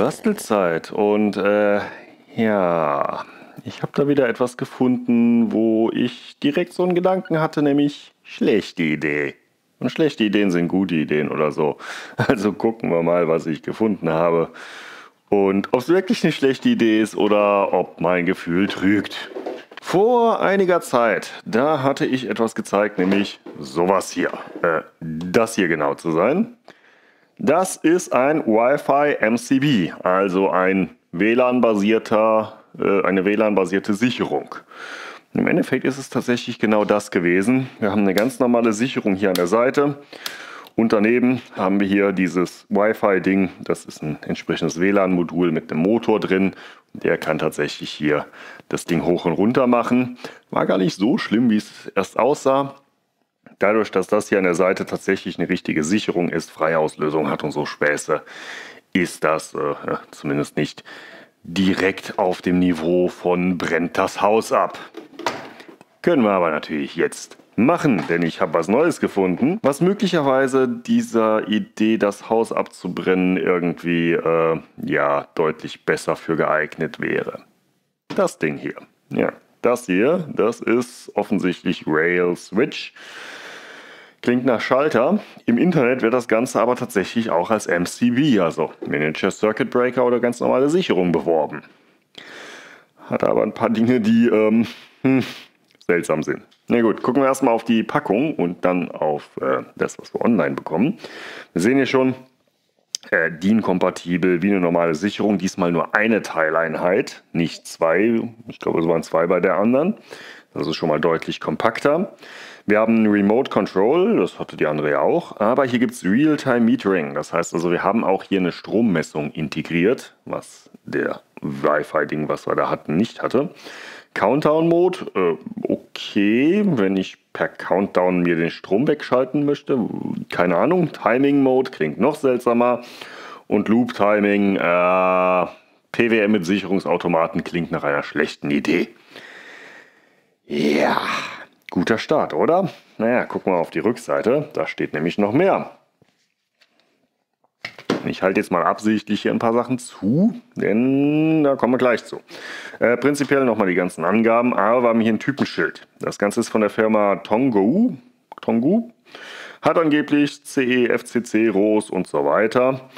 Bastelzeit und äh, ja, ich habe da wieder etwas gefunden, wo ich direkt so einen Gedanken hatte, nämlich schlechte Idee. Und schlechte Ideen sind gute Ideen oder so. Also gucken wir mal, was ich gefunden habe. Und ob es wirklich eine schlechte Idee ist oder ob mein Gefühl trügt. Vor einiger Zeit, da hatte ich etwas gezeigt, nämlich sowas hier. Äh, das hier genau zu sein. Das ist ein Wi-Fi MCB, also ein WLAN-basierter, äh, eine WLAN-basierte Sicherung. Im Endeffekt ist es tatsächlich genau das gewesen. Wir haben eine ganz normale Sicherung hier an der Seite. Und daneben haben wir hier dieses Wi-Fi-Ding. Das ist ein entsprechendes WLAN-Modul mit einem Motor drin. Der kann tatsächlich hier das Ding hoch und runter machen. War gar nicht so schlimm, wie es erst aussah. Dadurch, dass das hier an der Seite tatsächlich eine richtige Sicherung ist, Freiauslösung hat und so Späße, ist das äh, zumindest nicht direkt auf dem Niveau von brennt das Haus ab. Können wir aber natürlich jetzt machen, denn ich habe was Neues gefunden, was möglicherweise dieser Idee, das Haus abzubrennen, irgendwie äh, ja deutlich besser für geeignet wäre. Das Ding hier. Ja, das hier, das ist offensichtlich Rail Switch. Klingt nach Schalter. Im Internet wird das Ganze aber tatsächlich auch als MCB, also Miniature Circuit Breaker oder ganz normale Sicherung beworben. Hat aber ein paar Dinge, die ähm, hm, seltsam sind. Na gut, gucken wir erstmal auf die Packung und dann auf äh, das, was wir online bekommen. Wir sehen hier schon, äh, DIN-kompatibel wie eine normale Sicherung. Diesmal nur eine Teileinheit, nicht zwei. Ich glaube, es waren zwei bei der anderen. Das ist schon mal deutlich kompakter. Wir haben Remote Control, das hatte die andere ja auch, aber hier gibt es Real-Time Metering. Das heißt also, wir haben auch hier eine Strommessung integriert, was der Wi-Fi-Ding, was wir da hatten, nicht hatte. Countdown-Mode, äh, okay, wenn ich per Countdown mir den Strom wegschalten möchte, keine Ahnung. Timing-Mode klingt noch seltsamer. Und Loop-Timing, äh, PWM mit Sicherungsautomaten klingt nach einer schlechten Idee. Ja, Guter Start, oder? Naja, gucken wir auf die Rückseite. Da steht nämlich noch mehr. Ich halte jetzt mal absichtlich hier ein paar Sachen zu, denn da kommen wir gleich zu. Äh, prinzipiell nochmal die ganzen Angaben, aber wir haben hier ein Typenschild. Das Ganze ist von der Firma Tongu. Tongu. Hat angeblich CE, FCC, ROS und so weiter.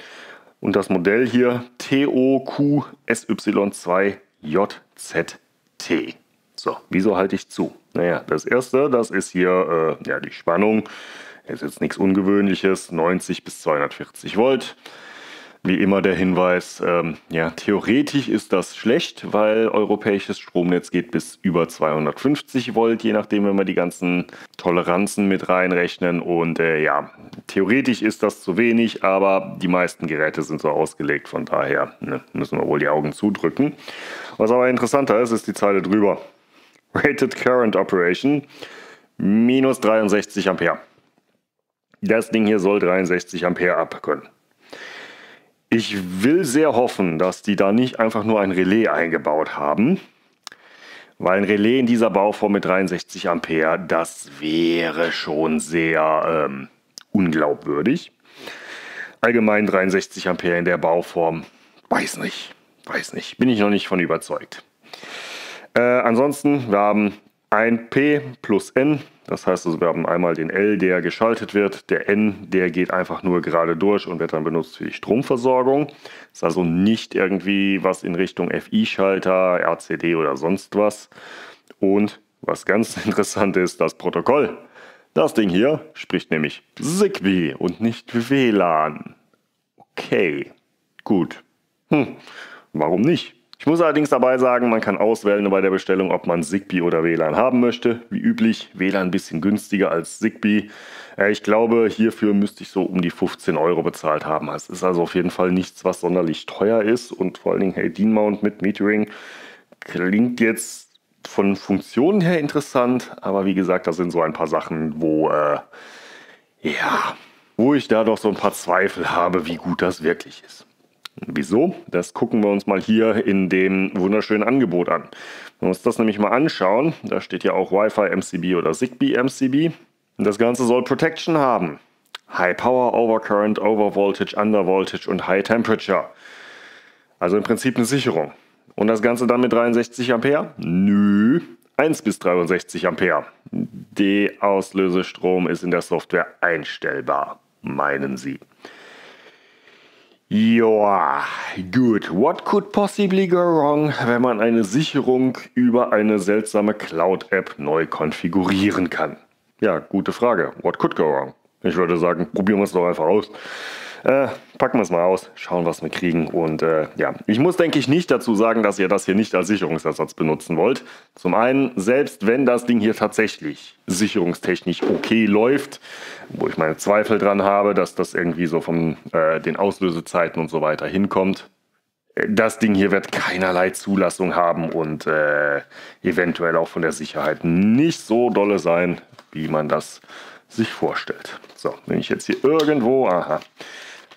Und das Modell hier TOQSY2JZT. So, wieso halte ich zu? Naja, das erste, das ist hier äh, ja, die Spannung. Ist jetzt nichts Ungewöhnliches, 90 bis 240 Volt. Wie immer der Hinweis, ähm, ja, theoretisch ist das schlecht, weil europäisches Stromnetz geht bis über 250 Volt, je nachdem, wenn wir die ganzen Toleranzen mit reinrechnen. Und äh, ja, theoretisch ist das zu wenig, aber die meisten Geräte sind so ausgelegt, von daher ne, müssen wir wohl die Augen zudrücken. Was aber interessanter ist, ist die Zeile drüber. Rated Current Operation, minus 63 Ampere. Das Ding hier soll 63 Ampere abkönnen. Ich will sehr hoffen, dass die da nicht einfach nur ein Relais eingebaut haben, weil ein Relais in dieser Bauform mit 63 Ampere, das wäre schon sehr ähm, unglaubwürdig. Allgemein 63 Ampere in der Bauform, weiß nicht, weiß nicht, bin ich noch nicht von überzeugt. Äh, ansonsten, wir haben ein P plus N. Das heißt also, wir haben einmal den L, der geschaltet wird. Der N, der geht einfach nur gerade durch und wird dann benutzt für die Stromversorgung. Ist also nicht irgendwie was in Richtung FI-Schalter, RCD oder sonst was. Und was ganz interessant ist, das Protokoll. Das Ding hier spricht nämlich Zigbee und nicht WLAN. Okay, gut. Hm, warum nicht? Ich muss allerdings dabei sagen, man kann auswählen bei der Bestellung, ob man Zigbee oder WLAN haben möchte. Wie üblich, WLAN ein bisschen günstiger als Zigbee. Äh, ich glaube, hierfür müsste ich so um die 15 Euro bezahlt haben. Es ist also auf jeden Fall nichts, was sonderlich teuer ist. Und vor allen Dingen, hey, DIN-Mount mit Metering klingt jetzt von Funktionen her interessant. Aber wie gesagt, da sind so ein paar Sachen, wo, äh, ja, wo ich da doch so ein paar Zweifel habe, wie gut das wirklich ist. Wieso? Das gucken wir uns mal hier in dem wunderschönen Angebot an. Wenn wir uns das nämlich mal anschauen, da steht ja auch Wi-Fi MCB oder Zigbee MCB. Das Ganze soll Protection haben. High Power, Overcurrent, Overvoltage, Undervoltage und High Temperature. Also im Prinzip eine Sicherung. Und das Ganze dann mit 63 Ampere? Nö, 1 bis 63 Ampere. Der Auslösestrom ist in der Software einstellbar, meinen Sie. Ja, gut. What could possibly go wrong, wenn man eine Sicherung über eine seltsame Cloud-App neu konfigurieren kann? Ja, gute Frage. What could go wrong? Ich würde sagen, probieren wir es doch einfach aus. Äh, packen wir es mal aus, schauen, was wir kriegen. Und äh, ja, ich muss, denke ich, nicht dazu sagen, dass ihr das hier nicht als Sicherungsersatz benutzen wollt. Zum einen, selbst wenn das Ding hier tatsächlich sicherungstechnisch okay läuft, wo ich meine Zweifel dran habe, dass das irgendwie so von äh, den Auslösezeiten und so weiter hinkommt, äh, das Ding hier wird keinerlei Zulassung haben und äh, eventuell auch von der Sicherheit nicht so dolle sein, wie man das sich vorstellt. So, wenn ich jetzt hier irgendwo, aha,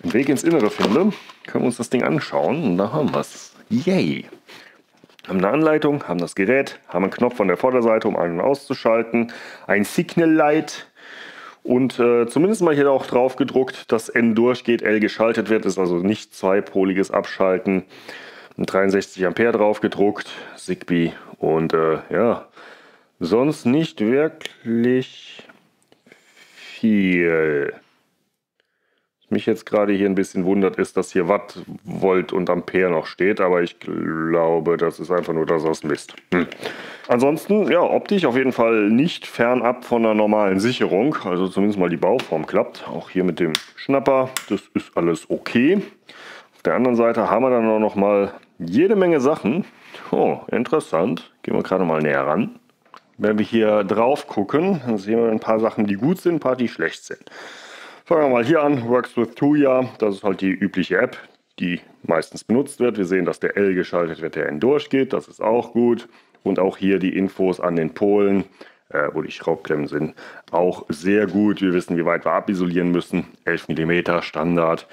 einen Weg ins Innere finde, können wir uns das Ding anschauen und da haben wir es. Yay! Haben eine Anleitung, haben das Gerät, haben einen Knopf an der Vorderseite, um ein- und auszuschalten, ein Signal Light und äh, zumindest mal hier auch drauf gedruckt, dass N durchgeht, L geschaltet wird, ist also nicht zweipoliges Abschalten. Ein 63 Ampere drauf gedruckt, Zigbee und äh, ja, sonst nicht wirklich viel. Mich jetzt gerade hier ein bisschen wundert, ist, dass hier Watt, Volt und Ampere noch steht, aber ich glaube, das ist einfach nur das aus Mist. Hm. Ansonsten, ja, optisch auf jeden Fall nicht fernab von einer normalen Sicherung. Also zumindest mal die Bauform klappt. Auch hier mit dem Schnapper, das ist alles okay. Auf der anderen Seite haben wir dann auch noch mal jede Menge Sachen. Oh, interessant. Gehen wir gerade mal näher ran. Wenn wir hier drauf gucken, dann sehen wir ein paar Sachen, die gut sind, ein paar, die schlecht sind. Fangen wir mal hier an, Works with Tuya. Das ist halt die übliche App, die meistens benutzt wird. Wir sehen, dass der L geschaltet wird, der N durchgeht. Das ist auch gut. Und auch hier die Infos an den Polen, äh, wo die Schraubklemmen sind, auch sehr gut. Wir wissen, wie weit wir abisolieren müssen. 11 mm Standard.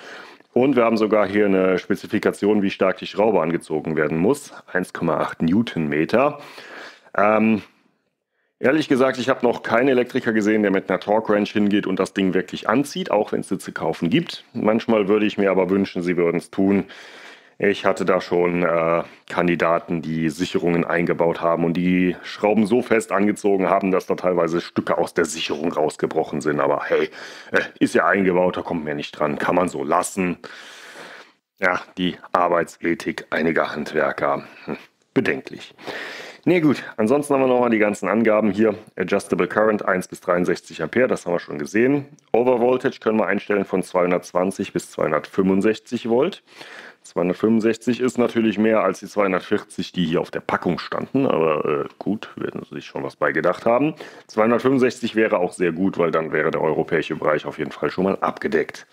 Und wir haben sogar hier eine Spezifikation, wie stark die Schraube angezogen werden muss. 1,8 Newtonmeter. Ähm, Ehrlich gesagt, ich habe noch keinen Elektriker gesehen, der mit einer Torque Wrench hingeht und das Ding wirklich anzieht, auch wenn es sie zu kaufen gibt. Manchmal würde ich mir aber wünschen, sie würden es tun. Ich hatte da schon äh, Kandidaten, die Sicherungen eingebaut haben und die Schrauben so fest angezogen haben, dass da teilweise Stücke aus der Sicherung rausgebrochen sind. Aber hey, äh, ist ja eingebaut, da kommt mir nicht dran, kann man so lassen. Ja, die Arbeitsethik einiger Handwerker. Hm, bedenklich. Ne gut, ansonsten haben wir nochmal die ganzen Angaben hier. Adjustable Current 1 bis 63 Ampere, das haben wir schon gesehen. Overvoltage können wir einstellen von 220 bis 265 Volt. 265 ist natürlich mehr als die 240, die hier auf der Packung standen, aber äh, gut, werden Sie sich schon was bei gedacht haben. 265 wäre auch sehr gut, weil dann wäre der europäische Bereich auf jeden Fall schon mal abgedeckt.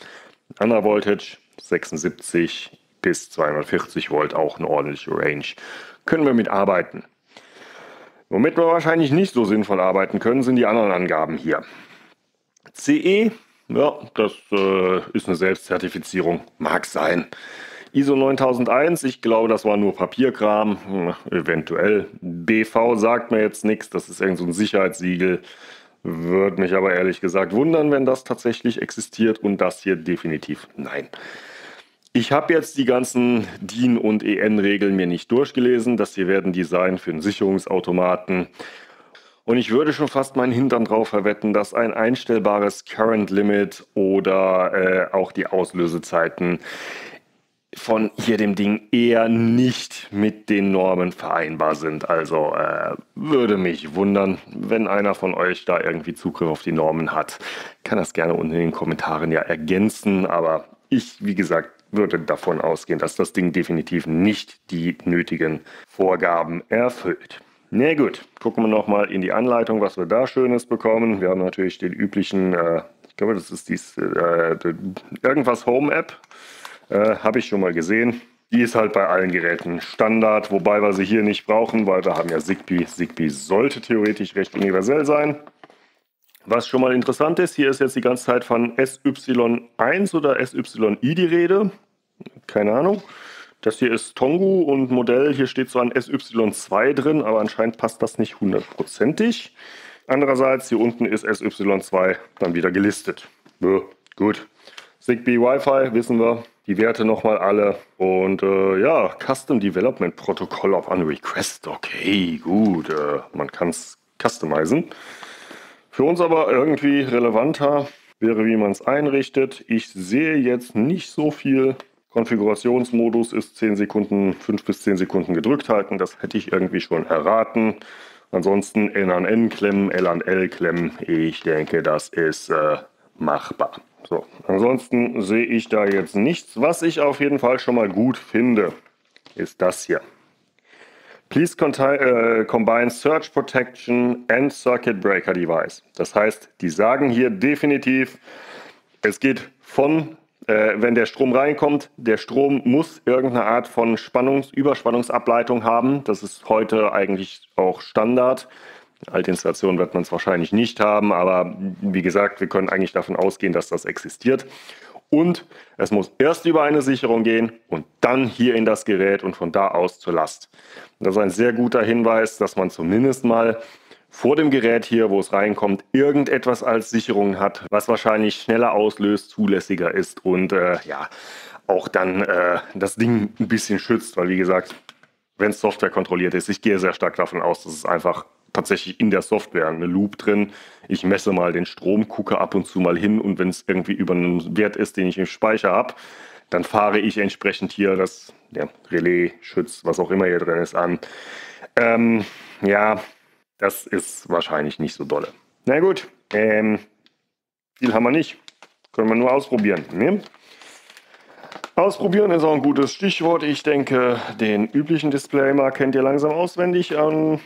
Anderer Voltage 76 bis 240 Volt, auch eine ordentliche Range. Können wir mit arbeiten. Womit wir wahrscheinlich nicht so sinnvoll arbeiten können, sind die anderen Angaben hier. CE, ja, das äh, ist eine Selbstzertifizierung, mag sein. ISO 9001, ich glaube, das war nur Papierkram, hm, eventuell. BV sagt mir jetzt nichts, das ist irgend so ein Sicherheitssiegel. Würde mich aber ehrlich gesagt wundern, wenn das tatsächlich existiert und das hier definitiv nein. Ich habe jetzt die ganzen DIN- und EN-Regeln mir nicht durchgelesen. Das hier werden die sein für einen Sicherungsautomaten. Und ich würde schon fast meinen Hintern drauf verwetten, dass ein einstellbares Current Limit oder äh, auch die Auslösezeiten von hier dem Ding eher nicht mit den Normen vereinbar sind. Also äh, würde mich wundern, wenn einer von euch da irgendwie Zugriff auf die Normen hat. Kann das gerne unten in den Kommentaren ja ergänzen, aber ich, wie gesagt, würde davon ausgehen, dass das Ding definitiv nicht die nötigen Vorgaben erfüllt. Na gut, gucken wir nochmal in die Anleitung, was wir da Schönes bekommen. Wir haben natürlich den üblichen, äh, ich glaube, das ist dies, äh, irgendwas Home App, äh, habe ich schon mal gesehen. Die ist halt bei allen Geräten Standard, wobei wir sie hier nicht brauchen, weil wir haben ja Zigbee. Zigbee sollte theoretisch recht universell sein. Was schon mal interessant ist, hier ist jetzt die ganze Zeit von SY1 oder SYI die Rede. Keine Ahnung. Das hier ist Tongu und Modell, hier steht zwar ein SY2 drin, aber anscheinend passt das nicht hundertprozentig. Andererseits, hier unten ist SY2 dann wieder gelistet. Ja, gut. Zigbee Wi-Fi, wissen wir, die Werte nochmal alle. Und äh, ja, Custom Development Protokoll auf an Request. Okay, gut. Äh, man kann es customizen. Für uns aber irgendwie relevanter wäre, wie man es einrichtet. Ich sehe jetzt nicht so viel. Konfigurationsmodus ist 10 Sekunden, 5 bis 10 Sekunden gedrückt halten. Das hätte ich irgendwie schon erraten. Ansonsten N an N klemmen, L an L klemmen. Ich denke, das ist äh, machbar. So, ansonsten sehe ich da jetzt nichts. Was ich auf jeden Fall schon mal gut finde, ist das hier. Please uh, combine Search Protection and Circuit Breaker Device. Das heißt, die sagen hier definitiv, es geht von, äh, wenn der Strom reinkommt, der Strom muss irgendeine Art von Spannungs-, Überspannungsableitung haben. Das ist heute eigentlich auch Standard. Alte Installationen wird man es wahrscheinlich nicht haben, aber wie gesagt, wir können eigentlich davon ausgehen, dass das existiert. Und es muss erst über eine Sicherung gehen und dann hier in das Gerät und von da aus zur Last. Das ist ein sehr guter Hinweis, dass man zumindest mal vor dem Gerät hier, wo es reinkommt, irgendetwas als Sicherung hat, was wahrscheinlich schneller auslöst, zulässiger ist und äh, ja, auch dann äh, das Ding ein bisschen schützt, weil wie gesagt, wenn es Software kontrolliert ist, ich gehe sehr stark davon aus, dass es einfach tatsächlich in der Software eine Loop drin. Ich messe mal den Strom, gucke ab und zu mal hin und wenn es irgendwie über einen Wert ist, den ich im Speicher habe, dann fahre ich entsprechend hier das ja, Relais, Schütz, was auch immer hier drin ist, an. Ähm, ja, das ist wahrscheinlich nicht so dolle. Na gut, ähm, viel haben wir nicht. Können wir nur ausprobieren. Ne? Ausprobieren ist auch ein gutes Stichwort. Ich denke, den üblichen Display kennt ihr langsam auswendig. Ähm,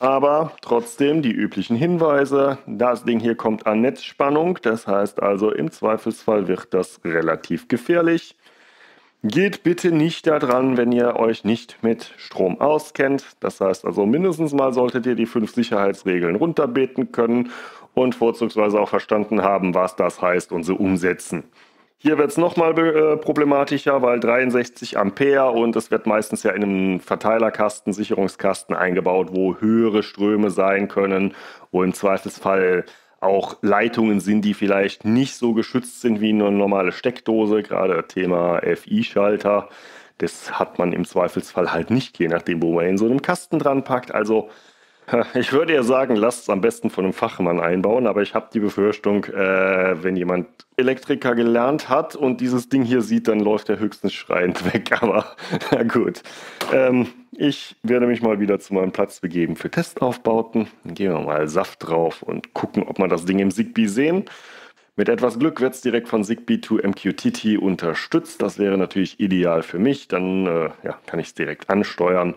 aber trotzdem die üblichen Hinweise. Das Ding hier kommt an Netzspannung, das heißt also im Zweifelsfall wird das relativ gefährlich. Geht bitte nicht daran, wenn ihr euch nicht mit Strom auskennt. Das heißt also mindestens mal solltet ihr die fünf Sicherheitsregeln runterbeten können und vorzugsweise auch verstanden haben, was das heißt und sie umsetzen. Hier wird es nochmal äh, problematischer, weil 63 Ampere und es wird meistens ja in einem Verteilerkasten, Sicherungskasten eingebaut, wo höhere Ströme sein können, wo im Zweifelsfall auch Leitungen sind, die vielleicht nicht so geschützt sind wie eine normale Steckdose, gerade Thema FI-Schalter. Das hat man im Zweifelsfall halt nicht, je nachdem, wo man in so einem Kasten dran packt. Also ich würde ja sagen, lasst es am besten von einem Fachmann einbauen, aber ich habe die Befürchtung, äh, wenn jemand Elektriker gelernt hat und dieses Ding hier sieht, dann läuft er höchstens schreiend weg. Aber na gut. Ähm, ich werde mich mal wieder zu meinem Platz begeben für Testaufbauten. Dann gehen wir mal Saft drauf und gucken, ob wir das Ding im Zigbee sehen. Mit etwas Glück wird es direkt von Zigbee to MQTT unterstützt. Das wäre natürlich ideal für mich. Dann äh, ja, kann ich es direkt ansteuern.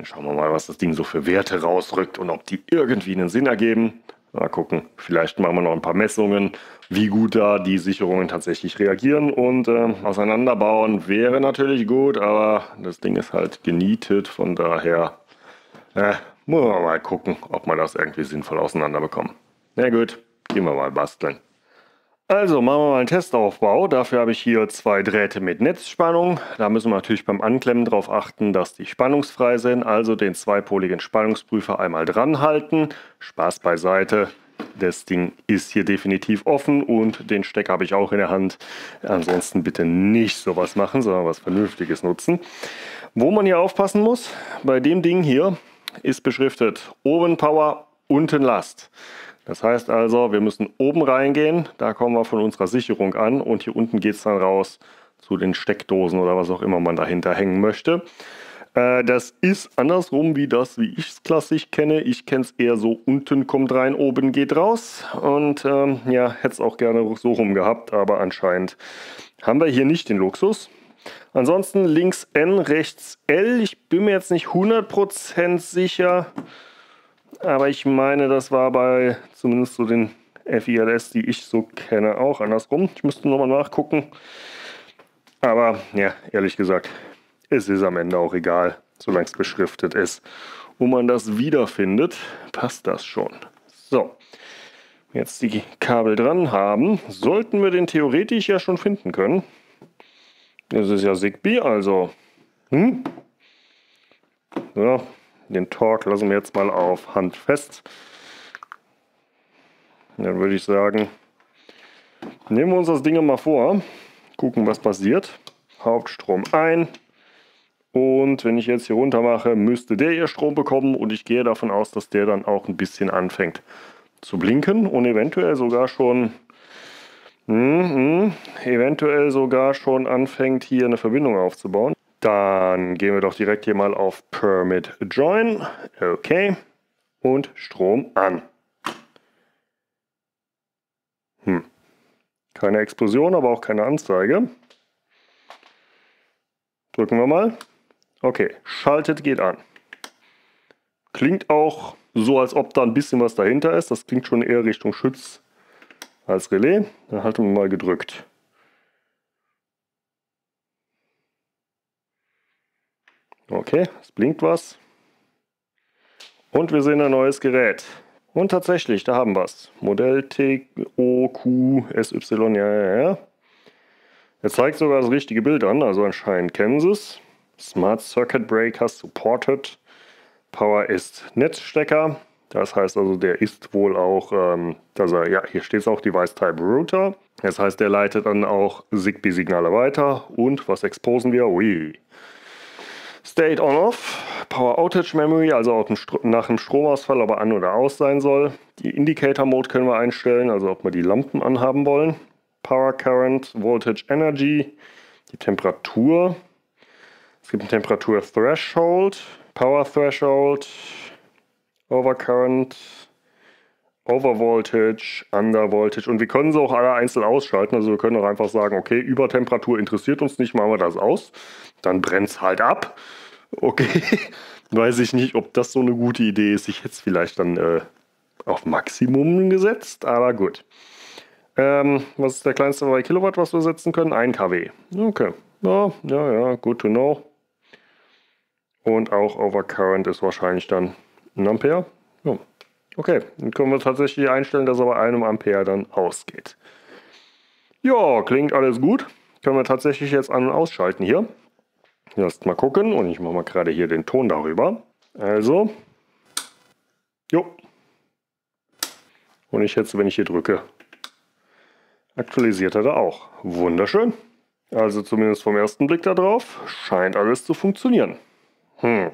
Dann schauen wir mal, was das Ding so für Werte rausrückt und ob die irgendwie einen Sinn ergeben. Mal gucken, vielleicht machen wir noch ein paar Messungen, wie gut da die Sicherungen tatsächlich reagieren und äh, auseinanderbauen wäre natürlich gut, aber das Ding ist halt genietet, von daher äh, muss man mal gucken, ob wir das irgendwie sinnvoll auseinanderbekommen. Na gut, gehen wir mal basteln. Also machen wir mal einen Testaufbau. Dafür habe ich hier zwei Drähte mit Netzspannung. Da müssen wir natürlich beim Anklemmen darauf achten, dass die spannungsfrei sind. Also den zweipoligen Spannungsprüfer einmal dran halten. Spaß beiseite. Das Ding ist hier definitiv offen und den Stecker habe ich auch in der Hand. Ansonsten bitte nicht sowas machen, sondern was Vernünftiges nutzen. Wo man hier aufpassen muss, bei dem Ding hier ist beschriftet oben Power, unten Last. Das heißt also, wir müssen oben reingehen, da kommen wir von unserer Sicherung an und hier unten geht es dann raus zu den Steckdosen oder was auch immer man dahinter hängen möchte. Äh, das ist andersrum wie das, wie ich es klassisch kenne. Ich kenne es eher so, unten kommt rein, oben geht raus. Und ähm, ja, hätte es auch gerne so rum gehabt, aber anscheinend haben wir hier nicht den Luxus. Ansonsten links N, rechts L. Ich bin mir jetzt nicht 100% sicher. Aber ich meine, das war bei zumindest so den FILS, die ich so kenne, auch andersrum. Ich müsste nochmal nachgucken. Aber ja, ehrlich gesagt, es ist am Ende auch egal, solange es beschriftet ist. Wo man das wiederfindet, passt das schon. So, jetzt die Kabel dran haben, sollten wir den theoretisch ja schon finden können. Das ist ja Zigbee, also. Hm? So, den Torque lassen wir jetzt mal auf Hand fest. Dann würde ich sagen, nehmen wir uns das Ding mal vor, gucken, was passiert. Hauptstrom ein. Und wenn ich jetzt hier runter mache, müsste der hier Strom bekommen und ich gehe davon aus, dass der dann auch ein bisschen anfängt zu blinken und eventuell sogar schon mm, mm, eventuell sogar schon anfängt hier eine Verbindung aufzubauen. Dann gehen wir doch direkt hier mal auf Permit Join. Okay. Und Strom an. Hm. Keine Explosion, aber auch keine Anzeige. Drücken wir mal. Okay, schaltet geht an. Klingt auch so, als ob da ein bisschen was dahinter ist. Das klingt schon eher Richtung Schütz als Relais. Dann halten wir mal gedrückt. Okay, es blinkt was. Und wir sehen ein neues Gerät. Und tatsächlich, da haben wir es. Modell TOQSY, ja, ja, ja. Er zeigt sogar das richtige Bild an, also anscheinend kennen sie es. Smart Circuit Breaker supported. Power ist Netzstecker. Das heißt also, der ist wohl auch, ähm, dass er, ja, hier steht es auch Device Type Router. Das heißt, der leitet dann auch Zigbee-Signale weiter. Und was exposen wir? Ui. State on-off, Power Outage Memory, also nach dem Stromausfall, aber an oder aus sein soll. Die Indicator Mode können wir einstellen, also ob wir die Lampen anhaben wollen. Power Current, Voltage Energy, die Temperatur. Es gibt ein Temperatur Threshold, Power Threshold, Overcurrent, Overvoltage, Undervoltage und wir können sie auch alle einzeln ausschalten. Also wir können auch einfach sagen, okay, Übertemperatur interessiert uns nicht, machen wir das aus. Dann brennt es halt ab. Okay, weiß ich nicht, ob das so eine gute Idee ist. Ich hätte es vielleicht dann äh, auf Maximum gesetzt, aber gut. Ähm, was ist der kleinste bei Kilowatt, was wir setzen können? 1 kW. Okay, ja, ja, ja, good to know. Und auch Overcurrent ist wahrscheinlich dann ein Ampere. Ja. Okay, dann können wir tatsächlich einstellen, dass er bei einem Ampere dann ausgeht. Ja, klingt alles gut. Können wir tatsächlich jetzt an- und ausschalten hier. Lasst mal gucken und ich mache mal gerade hier den Ton darüber. Also, jo. Und ich jetzt, wenn ich hier drücke, aktualisiert er da auch. Wunderschön. Also zumindest vom ersten Blick da drauf scheint alles zu funktionieren. Hm.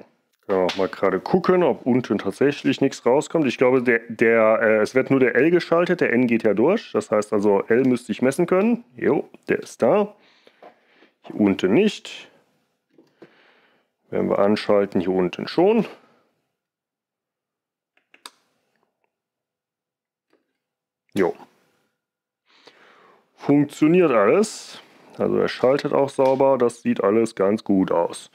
Können wir auch mal gerade gucken, ob unten tatsächlich nichts rauskommt. Ich glaube, der, der, äh, es wird nur der L geschaltet, der N geht ja durch. Das heißt also, L müsste ich messen können. Jo, der ist da. Hier unten nicht. Wenn wir anschalten, hier unten schon. Jo. Funktioniert alles. Also er schaltet auch sauber, das sieht alles ganz gut aus.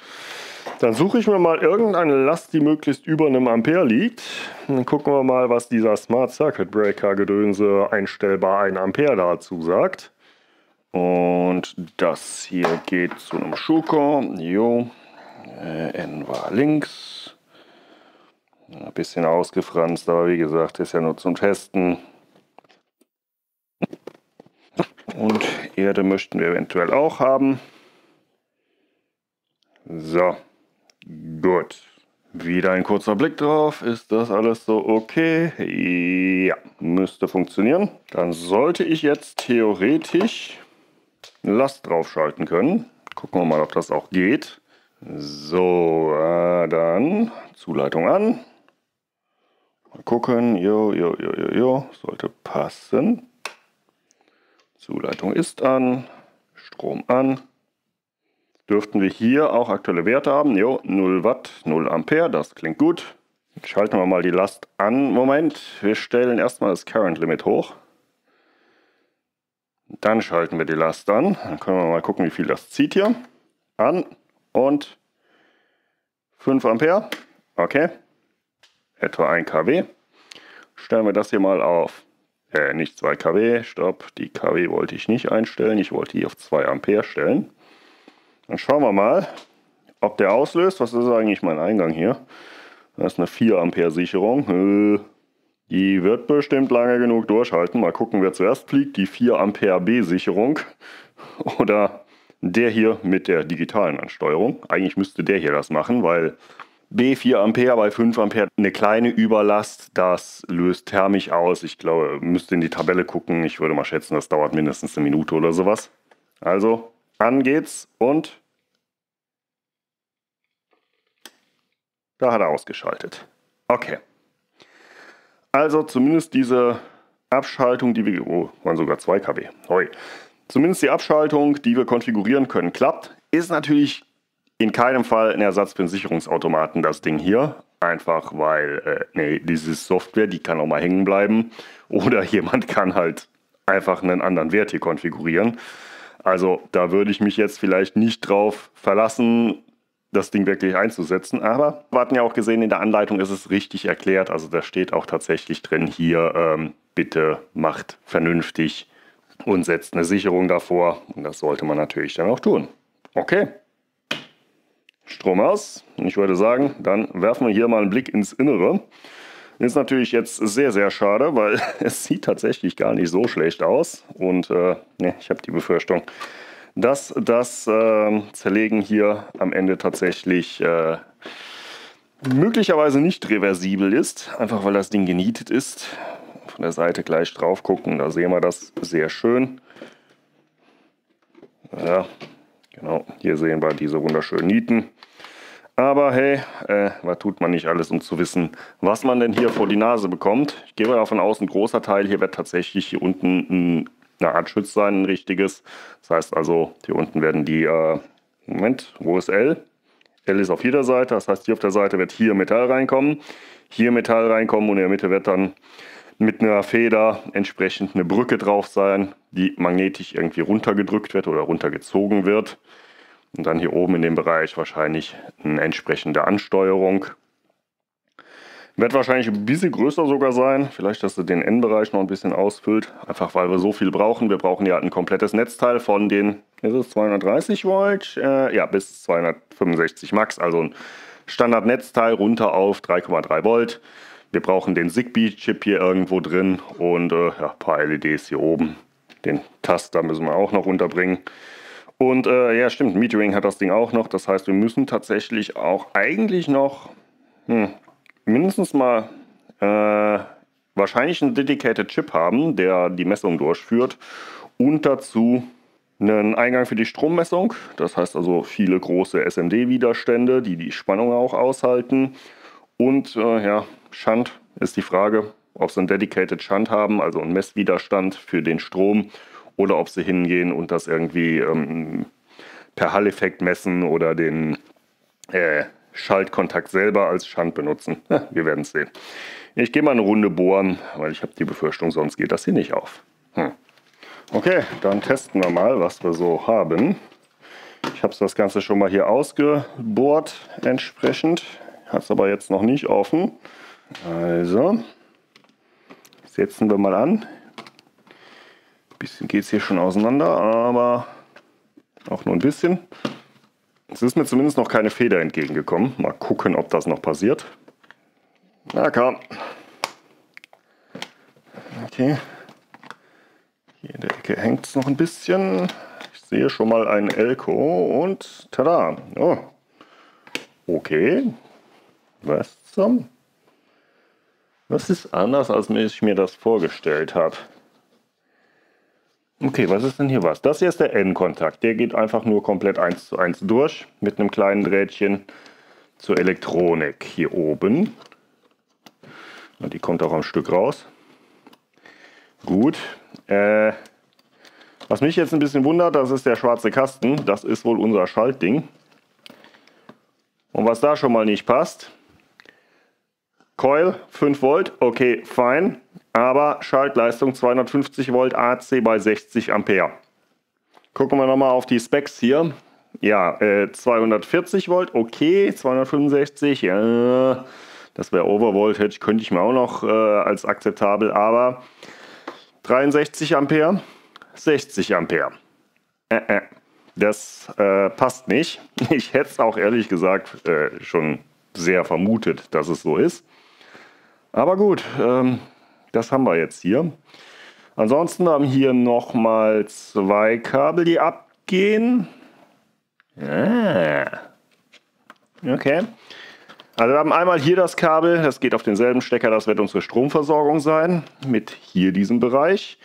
Dann suche ich mir mal irgendeine Last, die möglichst über einem Ampere liegt. Dann gucken wir mal, was dieser Smart Circuit Breaker Gedönse einstellbar 1 Ampere dazu sagt. Und das hier geht zu einem Schuko. Jo, äh, N war links. Ein bisschen ausgefranst, aber wie gesagt, ist ja nur zum Testen. Und Erde möchten wir eventuell auch haben. So, gut. Wieder ein kurzer Blick drauf. Ist das alles so okay? Ja, müsste funktionieren. Dann sollte ich jetzt theoretisch Last draufschalten können. Gucken wir mal, ob das auch geht. So, äh, dann Zuleitung an. Mal gucken. Jo, jo, jo, jo, jo. Sollte passen. Zuleitung ist an. Strom an. Dürften wir hier auch aktuelle Werte haben. Jo, 0 Watt, 0 Ampere. Das klingt gut. Schalten wir mal die Last an. Moment, wir stellen erstmal das Current Limit hoch. Dann schalten wir die Last an. Dann können wir mal gucken, wie viel das zieht hier. An und 5 Ampere. Okay. Etwa 1 kW. Stellen wir das hier mal auf. Äh, nicht 2 kW. Stopp. Die kW wollte ich nicht einstellen. Ich wollte die auf 2 Ampere stellen. Dann schauen wir mal, ob der auslöst. Was ist eigentlich mein Eingang hier? Das ist eine 4 Ampere Sicherung. Äh, die wird bestimmt lange genug durchhalten. Mal gucken, wer zuerst fliegt. Die 4 Ampere B-Sicherung oder der hier mit der digitalen Ansteuerung. Eigentlich müsste der hier das machen, weil B 4 Ampere bei 5 Ampere eine kleine Überlast, das löst thermisch aus. Ich glaube, müsste in die Tabelle gucken. Ich würde mal schätzen, das dauert mindestens eine Minute oder sowas. Also An geht's und da hat er ausgeschaltet. Okay. Also zumindest diese Abschaltung, die wir, oh, waren sogar 2 kW, Hoi. Zumindest die Abschaltung, die wir konfigurieren können, klappt. Ist natürlich in keinem Fall ein Ersatz für einen Sicherungsautomaten, das Ding hier. Einfach weil, äh, nee, diese Software, die kann auch mal hängen bleiben. Oder jemand kann halt einfach einen anderen Wert hier konfigurieren. Also da würde ich mich jetzt vielleicht nicht drauf verlassen, das Ding wirklich einzusetzen. Aber wir hatten ja auch gesehen, in der Anleitung ist es richtig erklärt. Also da steht auch tatsächlich drin, hier ähm, bitte macht vernünftig und setzt eine Sicherung davor. Und das sollte man natürlich dann auch tun. Okay. Strom aus. Ich würde sagen, dann werfen wir hier mal einen Blick ins Innere. Ist natürlich jetzt sehr, sehr schade, weil es sieht tatsächlich gar nicht so schlecht aus. Und äh, ne, ich habe die Befürchtung, dass das äh, Zerlegen hier am Ende tatsächlich äh, möglicherweise nicht reversibel ist. Einfach weil das Ding genietet ist. Von der Seite gleich drauf gucken, da sehen wir das sehr schön. Ja, genau, hier sehen wir diese wunderschönen Nieten. Aber hey, äh, was tut man nicht alles, um zu wissen, was man denn hier vor die Nase bekommt. Ich gehe mal davon aus, ein großer Teil hier wird tatsächlich hier unten eine Art Schütz sein, ein richtiges. Das heißt also, hier unten werden die, äh, Moment, wo ist L? L ist auf jeder Seite, das heißt hier auf der Seite wird hier Metall reinkommen, hier Metall reinkommen und in der Mitte wird dann mit einer Feder entsprechend eine Brücke drauf sein, die magnetisch irgendwie runtergedrückt wird oder runtergezogen wird. Und dann hier oben in dem Bereich wahrscheinlich eine entsprechende Ansteuerung. Wird wahrscheinlich ein bisschen größer sogar sein. Vielleicht, dass er den N-Bereich noch ein bisschen ausfüllt. Einfach weil wir so viel brauchen. Wir brauchen ja ein komplettes Netzteil von den, ist es 230 Volt? Äh, ja, bis 265 Max. Also ein Standard-Netzteil runter auf 3,3 Volt. Wir brauchen den Zigbee-Chip hier irgendwo drin und äh, ja, ein paar LEDs hier oben. Den Taster müssen wir auch noch unterbringen. Und äh, ja, stimmt, Metering hat das Ding auch noch. Das heißt, wir müssen tatsächlich auch eigentlich noch hm, mindestens mal äh, wahrscheinlich einen Dedicated Chip haben, der die Messung durchführt. Und dazu einen Eingang für die Strommessung. Das heißt also viele große SMD-Widerstände, die die Spannung auch aushalten. Und äh, ja, Shunt ist die Frage, ob sie einen Dedicated Shunt haben, also einen Messwiderstand für den Strom oder ob sie hingehen und das irgendwie ähm, per Hall-Effekt messen oder den äh, Schaltkontakt selber als Schand benutzen. Ja, wir werden es sehen. Ich gehe mal eine Runde bohren, weil ich habe die Befürchtung, sonst geht das hier nicht auf. Hm. Okay, dann testen wir mal, was wir so haben. Ich habe das Ganze schon mal hier ausgebohrt entsprechend. Hat es aber jetzt noch nicht offen. Also, setzen wir mal an bisschen geht es hier schon auseinander, aber auch nur ein bisschen. Es ist mir zumindest noch keine Feder entgegengekommen. Mal gucken, ob das noch passiert. Na komm. Okay. Hier in der Ecke hängt es noch ein bisschen. Ich sehe schon mal einen Elko und tada. Oh. Okay. Was zum? Das ist anders, als ich mir das vorgestellt habe. Okay, was ist denn hier was? Das hier ist der N-Kontakt. Der geht einfach nur komplett eins zu eins durch mit einem kleinen Drähtchen zur Elektronik hier oben. Und die kommt auch am Stück raus. Gut. Äh, was mich jetzt ein bisschen wundert, das ist der schwarze Kasten. Das ist wohl unser Schaltding. Und was da schon mal nicht passt, Coil 5 Volt, okay, fein, aber Schaltleistung 250 Volt AC bei 60 Ampere. Gucken wir nochmal auf die Specs hier. Ja, äh, 240 Volt, okay, 265, ja, das wäre Overvoltage, könnte ich mir auch noch äh, als akzeptabel, aber 63 Ampere, 60 Ampere. Äh, äh, das äh, passt nicht. Ich hätte es auch ehrlich gesagt äh, schon sehr vermutet, dass es so ist. Aber gut, ähm, das haben wir jetzt hier. Ansonsten haben wir hier nochmal zwei Kabel, die abgehen. Ah. Okay. Also wir haben einmal hier das Kabel, das geht auf denselben Stecker, das wird unsere Stromversorgung sein, mit hier diesem Bereich.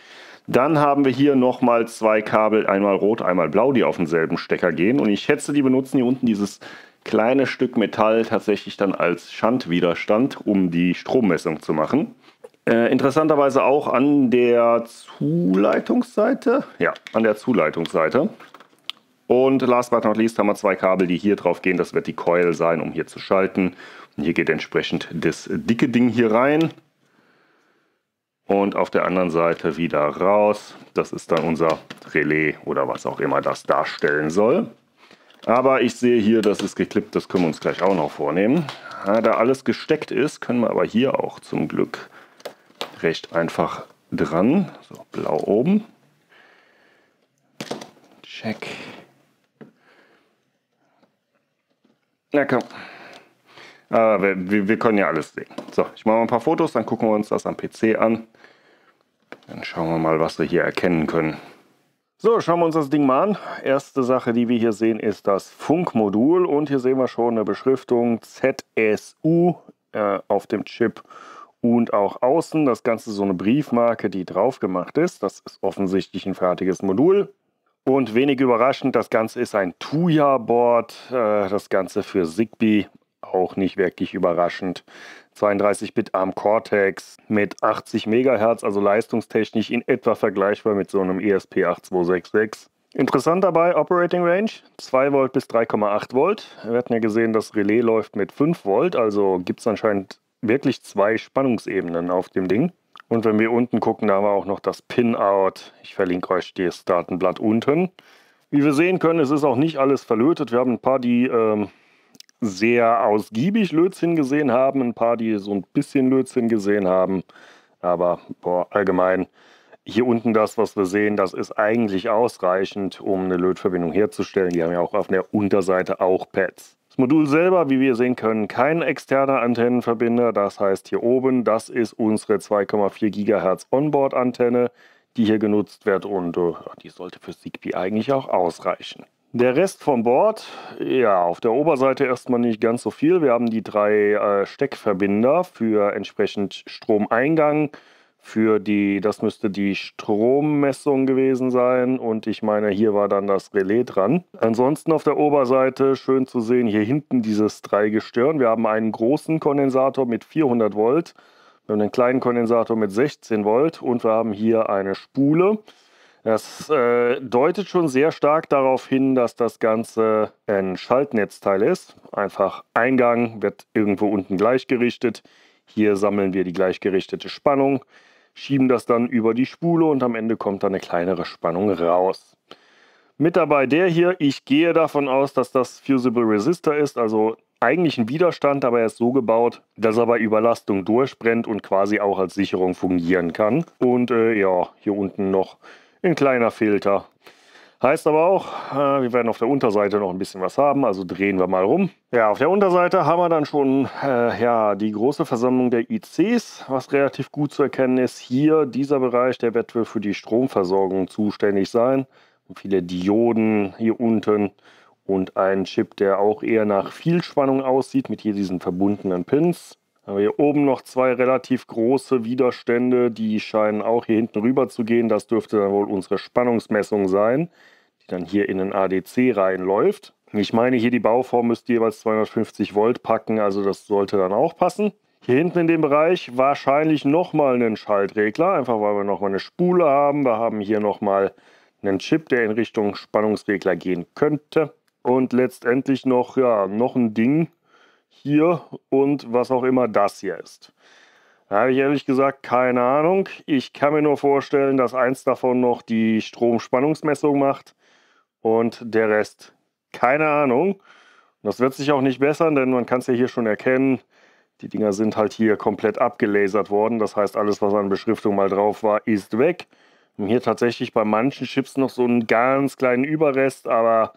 Dann haben wir hier nochmal zwei Kabel, einmal rot, einmal blau, die auf denselben Stecker gehen. Und ich schätze, die benutzen hier unten dieses kleine Stück Metall tatsächlich dann als Schandwiderstand, um die Strommessung zu machen. Äh, interessanterweise auch an der Zuleitungsseite. Ja, an der Zuleitungsseite. Und last but not least haben wir zwei Kabel, die hier drauf gehen. Das wird die Coil sein, um hier zu schalten. Und hier geht entsprechend das dicke Ding hier rein und auf der anderen Seite wieder raus. Das ist dann unser Relais oder was auch immer das darstellen soll. Aber ich sehe hier, das ist geklippt, das können wir uns gleich auch noch vornehmen. Da alles gesteckt ist, können wir aber hier auch zum Glück recht einfach dran. So, blau oben. Check. Na komm. Aber wir, wir, können ja alles sehen. So, ich mache mal ein paar Fotos, dann gucken wir uns das am PC an. Dann schauen wir mal, was wir hier erkennen können. So, schauen wir uns das Ding mal an. Erste Sache, die wir hier sehen, ist das Funkmodul. Und hier sehen wir schon eine Beschriftung ZSU äh, auf dem Chip und auch außen. Das Ganze so eine Briefmarke, die drauf gemacht ist. Das ist offensichtlich ein fertiges Modul. Und wenig überraschend, das Ganze ist ein Tuya-Board. Äh, das Ganze für Zigbee, auch nicht wirklich überraschend. 32-Bit ARM Cortex mit 80 MHz, also leistungstechnisch in etwa vergleichbar mit so einem ESP8266. Interessant dabei, Operating Range 2 Volt bis 3,8 Volt. Wir hatten ja gesehen, das Relais läuft mit 5 Volt, also gibt es anscheinend wirklich zwei Spannungsebenen auf dem Ding. Und wenn wir unten gucken, da haben wir auch noch das Pin-Out. Ich verlinke euch das Datenblatt unten. Wie wir sehen können, es ist auch nicht alles verlötet. Wir haben ein paar, die ähm, sehr ausgiebig Lötzinn gesehen haben, ein paar, die so ein bisschen Lötzinn gesehen haben. Aber boah, allgemein, hier unten das, was wir sehen, das ist eigentlich ausreichend, um eine Lötverbindung herzustellen. Die haben ja auch auf der Unterseite auch Pads. Das Modul selber, wie wir sehen können, kein externer Antennenverbinder. Das heißt hier oben, das ist unsere 2,4 GHz Onboard-Antenne, die hier genutzt wird und uh, die sollte für Zigbee eigentlich auch ausreichen. Der Rest vom Board, ja, auf der Oberseite erstmal nicht ganz so viel. Wir haben die drei äh, Steckverbinder für entsprechend Stromeingang, für die, das müsste die Strommessung gewesen sein und ich meine, hier war dann das Relais dran. Ansonsten auf der Oberseite schön zu sehen, hier hinten dieses Dreigestirn. Wir haben einen großen Kondensator mit 400 Volt, wir haben einen kleinen Kondensator mit 16 Volt und wir haben hier eine Spule. Das äh, deutet schon sehr stark darauf hin, dass das Ganze ein Schaltnetzteil ist. Einfach Eingang wird irgendwo unten gleichgerichtet. Hier sammeln wir die gleichgerichtete Spannung, schieben das dann über die Spule und am Ende kommt dann eine kleinere Spannung raus. Mit dabei der hier, ich gehe davon aus, dass das Fusible Resistor ist, also eigentlich ein Widerstand, aber er ist so gebaut, dass er bei Überlastung durchbrennt und quasi auch als Sicherung fungieren kann. Und äh, ja, hier unten noch ein kleiner Filter. Heißt aber auch, äh, wir werden auf der Unterseite noch ein bisschen was haben, also drehen wir mal rum. Ja, auf der Unterseite haben wir dann schon äh, ja, die große Versammlung der ICs, was relativ gut zu erkennen ist. Hier, dieser Bereich, der wird für die Stromversorgung zuständig sein. Und viele Dioden hier unten und ein Chip, der auch eher nach Vielspannung aussieht, mit hier diesen verbundenen Pins. Aber hier oben noch zwei relativ große Widerstände, die scheinen auch hier hinten rüber zu gehen. Das dürfte dann wohl unsere Spannungsmessung sein, die dann hier in den ADC reinläuft. Ich meine, hier die Bauform müsste jeweils 250 Volt packen, also das sollte dann auch passen. Hier hinten in dem Bereich wahrscheinlich nochmal einen Schaltregler, einfach weil wir nochmal eine Spule haben. Wir haben hier nochmal einen Chip, der in Richtung Spannungsregler gehen könnte. Und letztendlich noch, ja, noch ein Ding, hier und was auch immer das hier ist. Da habe ich ehrlich gesagt keine Ahnung. Ich kann mir nur vorstellen, dass eins davon noch die Stromspannungsmessung macht und der Rest keine Ahnung. das wird sich auch nicht bessern, denn man kann es ja hier schon erkennen. Die Dinger sind halt hier komplett abgelasert worden. Das heißt, alles, was an Beschriftung mal drauf war, ist weg. Und hier tatsächlich bei manchen Chips noch so einen ganz kleinen Überrest, aber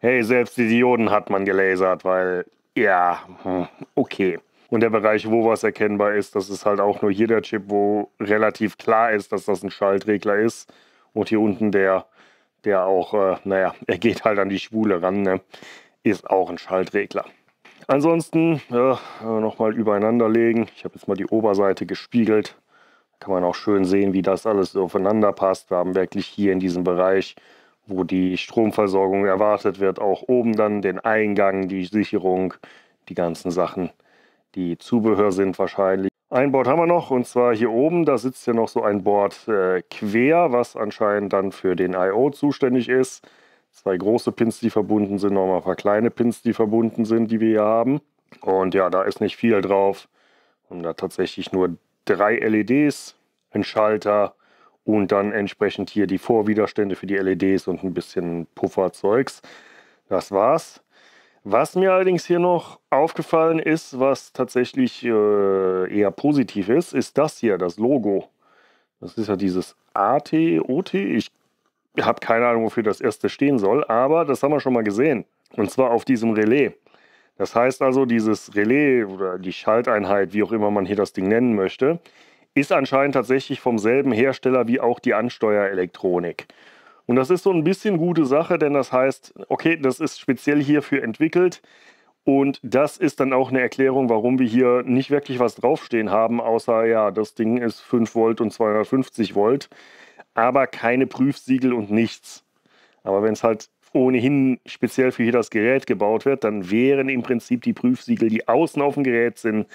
hey, selbst die Dioden hat man gelasert, weil ja, hm, okay. Und der Bereich, wo was erkennbar ist, das ist halt auch nur hier der Chip, wo relativ klar ist, dass das ein Schaltregler ist. Und hier unten der, der auch, äh, naja, er geht halt an die Schwule ran, ne? ist auch ein Schaltregler. Ansonsten ja, nochmal übereinander legen. Ich habe jetzt mal die Oberseite gespiegelt. Kann man auch schön sehen, wie das alles aufeinander passt. Wir haben wirklich hier in diesem Bereich, wo die Stromversorgung erwartet wird, auch oben dann den Eingang, die Sicherung, die ganzen Sachen, die Zubehör sind wahrscheinlich. Ein Board haben wir noch und zwar hier oben, da sitzt ja noch so ein Board äh, quer, was anscheinend dann für den I.O. zuständig ist. Zwei große Pins, die verbunden sind, nochmal ein paar kleine Pins, die verbunden sind, die wir hier haben. Und ja, da ist nicht viel drauf. Und da tatsächlich nur drei LEDs, ein Schalter und dann entsprechend hier die Vorwiderstände für die LEDs und ein bisschen Pufferzeugs. Das war's. Was mir allerdings hier noch aufgefallen ist, was tatsächlich äh, eher positiv ist, ist das hier, das Logo. Das ist ja dieses AT, OT. Ich habe keine Ahnung, wofür das erste stehen soll, aber das haben wir schon mal gesehen. Und zwar auf diesem Relais. Das heißt also, dieses Relais oder die Schalteinheit, wie auch immer man hier das Ding nennen möchte, ist anscheinend tatsächlich vom selben Hersteller wie auch die Ansteuerelektronik. Und das ist so ein bisschen gute Sache, denn das heißt, okay, das ist speziell hierfür entwickelt. Und das ist dann auch eine Erklärung, warum wir hier nicht wirklich was draufstehen haben, außer ja, das Ding ist 5 Volt und 250 Volt, aber keine Prüfsiegel und nichts. Aber wenn es halt ohnehin speziell für hier das Gerät gebaut wird, dann wären im Prinzip die Prüfsiegel, die außen auf dem Gerät sind,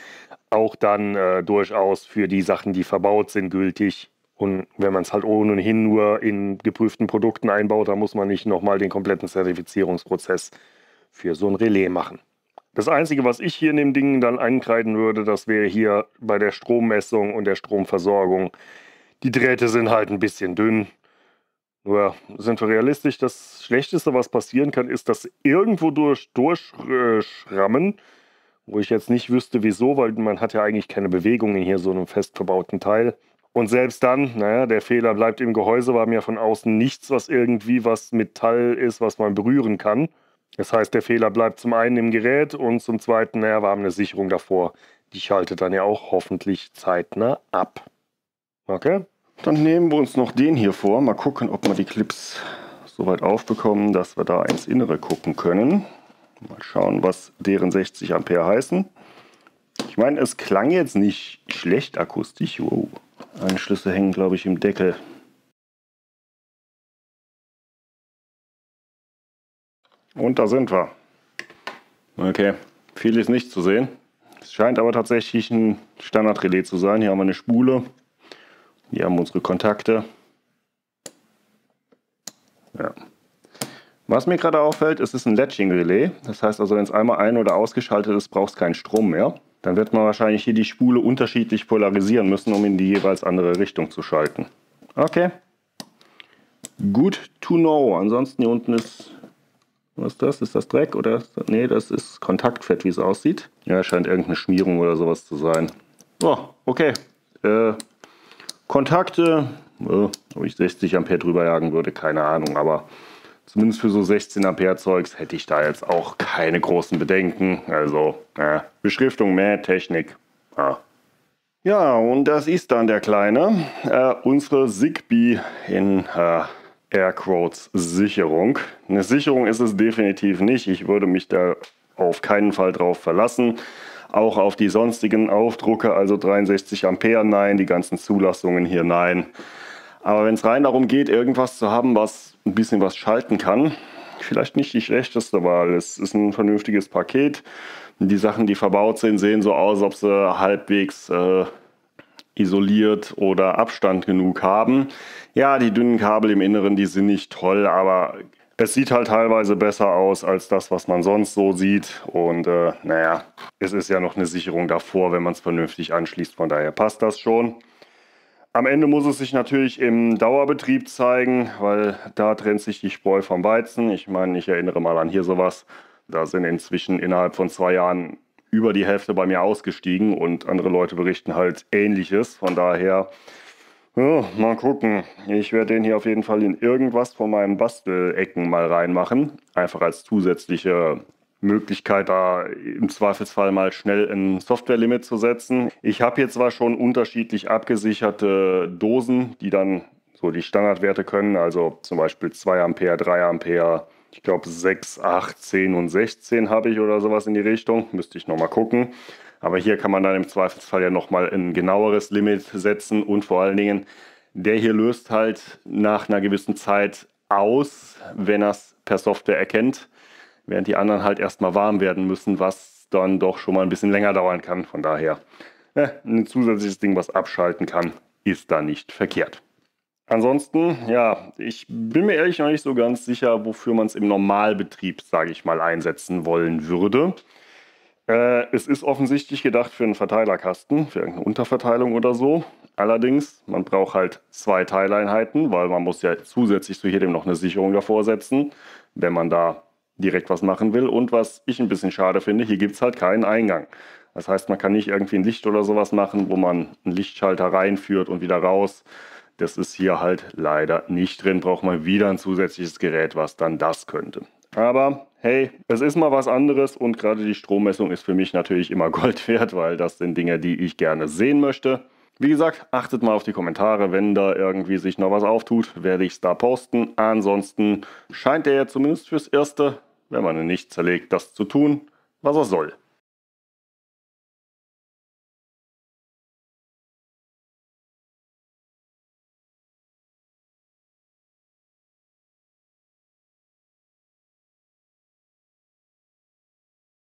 auch dann äh, durchaus für die Sachen, die verbaut sind, gültig. Und wenn man es halt ohnehin nur in geprüften Produkten einbaut, dann muss man nicht nochmal den kompletten Zertifizierungsprozess für so ein Relais machen. Das Einzige, was ich hier in dem Ding dann einkreiden würde, das wäre hier bei der Strommessung und der Stromversorgung. Die Drähte sind halt ein bisschen dünn. Nur sind wir realistisch, das Schlechteste, was passieren kann, ist, dass irgendwo durch durchschrammen, äh, wo ich jetzt nicht wüsste, wieso, weil man hat ja eigentlich keine Bewegung in hier so einem fest verbauten Teil. Und selbst dann, naja, der Fehler bleibt im Gehäuse, war mir von außen nichts, was irgendwie was Metall ist, was man berühren kann. Das heißt, der Fehler bleibt zum einen im Gerät und zum zweiten, naja, wir haben eine Sicherung davor. Die schaltet dann ja auch hoffentlich zeitnah ab. Okay? Dann nehmen wir uns noch den hier vor. Mal gucken, ob wir die Clips so weit aufbekommen, dass wir da ins Innere gucken können. Mal schauen, was deren 60 Ampere heißen. Ich meine, es klang jetzt nicht schlecht akustisch. Wow. Anschlüsse hängen, glaube ich, im Deckel. Und da sind wir. Okay, viel ist nicht zu sehen. Es scheint aber tatsächlich ein Standardrelais zu sein. Hier haben wir eine Spule. Hier haben wir unsere Kontakte. Ja. Was mir gerade auffällt, es ist ein Latching-Relais. Das heißt also, wenn es einmal ein- oder ausgeschaltet ist, braucht es keinen Strom mehr. Dann wird man wahrscheinlich hier die Spule unterschiedlich polarisieren müssen, um in die jeweils andere Richtung zu schalten. Okay. Good to know. Ansonsten hier unten ist... Was ist das? Ist das Dreck oder... Das, nee, das ist Kontaktfett, wie es aussieht. Ja, scheint irgendeine Schmierung oder sowas zu sein. Oh, okay. Äh, Kontakte, äh, ob ich 60 Ampere drüber jagen würde, keine Ahnung, aber zumindest für so 16 Ampere Zeugs hätte ich da jetzt auch keine großen Bedenken. Also, äh, Beschriftung mehr, Technik. Ah. Ja, und das ist dann der Kleine. Äh, unsere Zigbee in äh, Airquotes Sicherung. Eine Sicherung ist es definitiv nicht. Ich würde mich da auf keinen Fall drauf verlassen auch auf die sonstigen Aufdrucke, also 63 Ampere, nein, die ganzen Zulassungen hier, nein. Aber wenn es rein darum geht, irgendwas zu haben, was ein bisschen was schalten kann, vielleicht nicht die schlechteste Wahl. Es ist ein vernünftiges Paket. Die Sachen, die verbaut sind, sehen so aus, ob sie halbwegs äh, isoliert oder Abstand genug haben. Ja, die dünnen Kabel im Inneren, die sind nicht toll, aber es sieht halt teilweise besser aus als das, was man sonst so sieht. Und äh, naja, es ist ja noch eine Sicherung davor, wenn man es vernünftig anschließt. Von daher passt das schon. Am Ende muss es sich natürlich im Dauerbetrieb zeigen, weil da trennt sich die Spreu vom Weizen. Ich meine, ich erinnere mal an hier sowas. Da sind inzwischen innerhalb von zwei Jahren über die Hälfte bei mir ausgestiegen und andere Leute berichten halt Ähnliches. Von daher ja, mal gucken. Ich werde den hier auf jeden Fall in irgendwas von meinen Bastelecken mal reinmachen. Einfach als zusätzliche Möglichkeit, da im Zweifelsfall mal schnell ein Software-Limit zu setzen. Ich habe hier zwar schon unterschiedlich abgesicherte Dosen, die dann so die Standardwerte können, also zum Beispiel 2 Ampere, 3 Ampere, ich glaube 6, 8, 10 und 16 habe ich oder sowas in die Richtung. Müsste ich nochmal gucken. Aber hier kann man dann im Zweifelsfall ja nochmal ein genaueres Limit setzen und vor allen Dingen, der hier löst halt nach einer gewissen Zeit aus, wenn er es per Software erkennt, während die anderen halt erstmal warm werden müssen, was dann doch schon mal ein bisschen länger dauern kann. Von daher, äh, ein zusätzliches Ding, was abschalten kann, ist da nicht verkehrt. Ansonsten, ja, ich bin mir ehrlich noch nicht so ganz sicher, wofür man es im Normalbetrieb, sage ich mal, einsetzen wollen würde. Äh, es ist offensichtlich gedacht für einen Verteilerkasten, für irgendeine Unterverteilung oder so. Allerdings, man braucht halt zwei Teileinheiten, weil man muss ja zusätzlich zu jedem noch eine Sicherung davor setzen, wenn man da direkt was machen will. Und was ich ein bisschen schade finde, hier gibt es halt keinen Eingang. Das heißt, man kann nicht irgendwie ein Licht oder sowas machen, wo man einen Lichtschalter reinführt und wieder raus. Das ist hier halt leider nicht drin. Braucht man wieder ein zusätzliches Gerät, was dann das könnte. Aber hey, es ist mal was anderes und gerade die Strommessung ist für mich natürlich immer Gold wert, weil das sind Dinge, die ich gerne sehen möchte. Wie gesagt, achtet mal auf die Kommentare, wenn da irgendwie sich noch was auftut, werde ich es da posten. Ansonsten scheint er ja zumindest fürs Erste, wenn man ihn nicht zerlegt, das zu tun, was er soll.